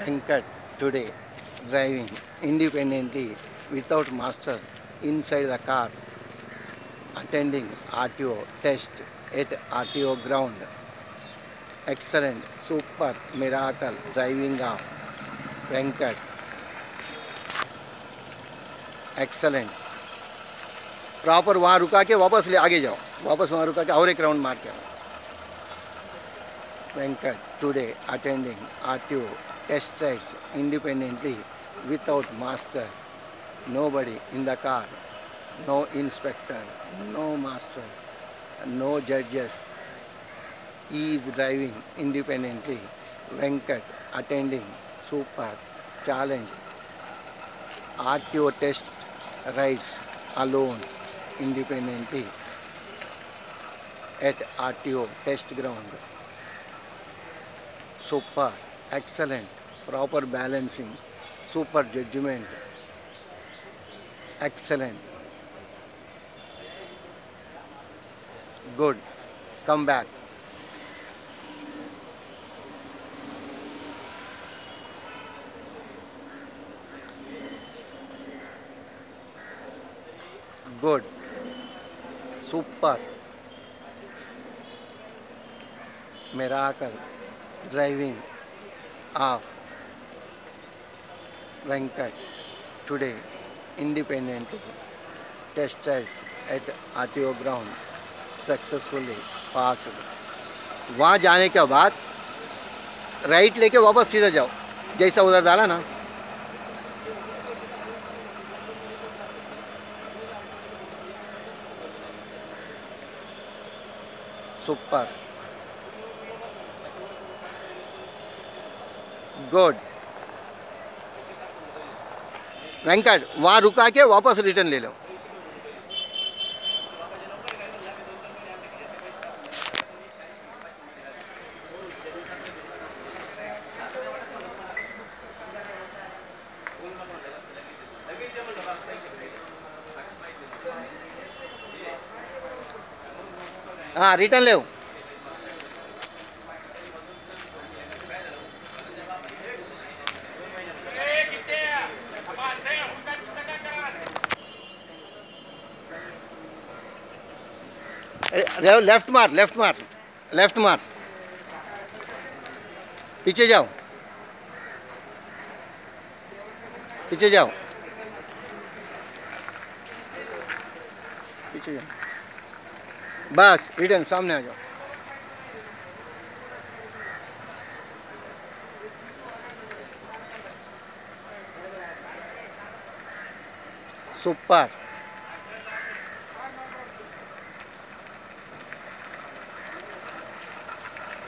Venkat today driving independently without master inside the car, attending RTO test at RTO ground. Excellent, super, miracle driving of Venkat. Excellent. Proper वहाँ रुका के वापस ले आगे जाओ वापस वहाँ रुका के और एक राउंड मार के आओ Venkat today attending RTO test tracks independently without master, nobody in the car, no inspector, no master, no judges. He is driving independently. Venkat attending super challenge. RTO test rides alone independently at RTO test ground super, excellent, proper balancing, super judgment, excellent, good, come back. Good, super, miracle driving of Venkat today independently test drives at RTO ground successfully passed. वहाँ जाने के बाद right लेके वापस सीधा जाओ जैसा उधर डाला ना सुपर गुड वेंकट वहाँ रुका के वापस रिटर्न ले लो। हाँ रिटर्न ले लेफ़्ट मार लेफ़्ट मार लेफ़्ट मार। पीछे जाओ। पीछे जाओ। पीछे जाओ। बस रिटर्न सामने आ जाओ। Super.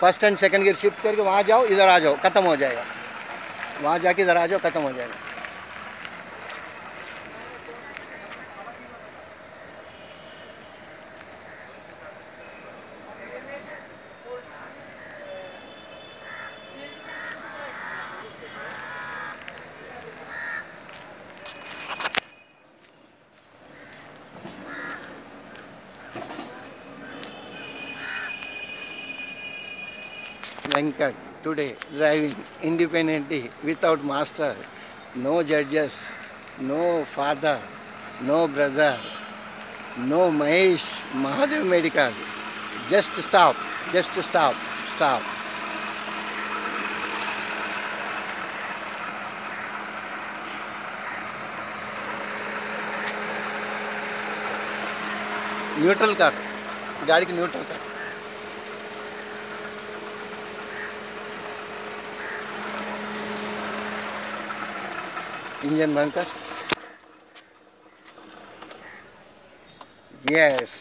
First and second gear shift करके वहाँ जाओ, इधर आ जाओ, ख़त्म हो जाएगा। वहाँ जाके इधर आ जाओ, ख़त्म हो जाएगा। Venkat today driving independently without master, no judges, no father, no brother, no Mahesh, Mahadev Medical. Just stop, just stop, stop. Neutral कर गाड़ी की न्यूट्रल कर इंजन बंद कर yes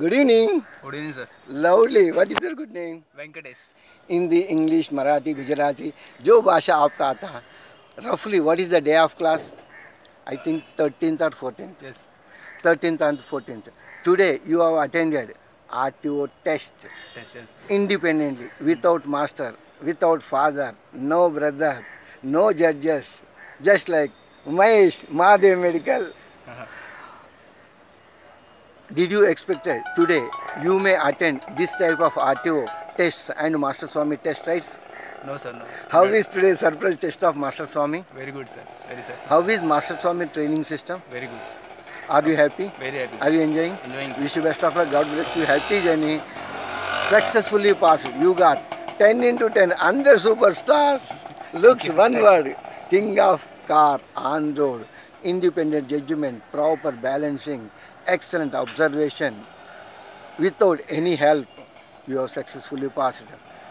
good evening Good evening, sir. Lovely what is your good name Venkatesh. Hindi English Marathi Gujarati जो भाषा आपका आता है रफली what is the day of class I think thirteenth और fourteenth Yes. 13th and 14th. Today you have attended RTO test Test, yes. independently, without master, without father, no brother, no judges, just like Mahesh, Mahadev Medical. Did you expect that today you may attend this type of RTO tests and Master Swami test rides? No, sir, no. How But is today's surprise test of Master Swami? Very good, sir. Very, sir. How is Master Swami training system? Very good. Are you happy? Very happy. Are you enjoying? Enjoying, sir. Wish you best of luck. God bless you. Happy journey. Successfully passed. You got 10 into 10 under superstars. Looks one word. King of car on road. Independent judgment. Proper balancing. Excellent observation. Without any help, you have successfully passed.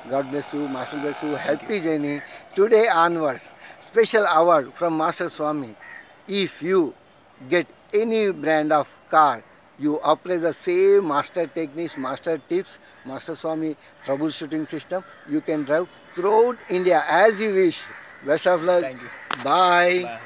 God bless you. Master bless you. Happy journey. Today onwards. Special award from Master Swami. If you get any brand of car, you apply the same master techniques, master tips, Master Swami troubleshooting system, you can drive throughout India as you wish. Best of luck. Thank you. Bye. Bye.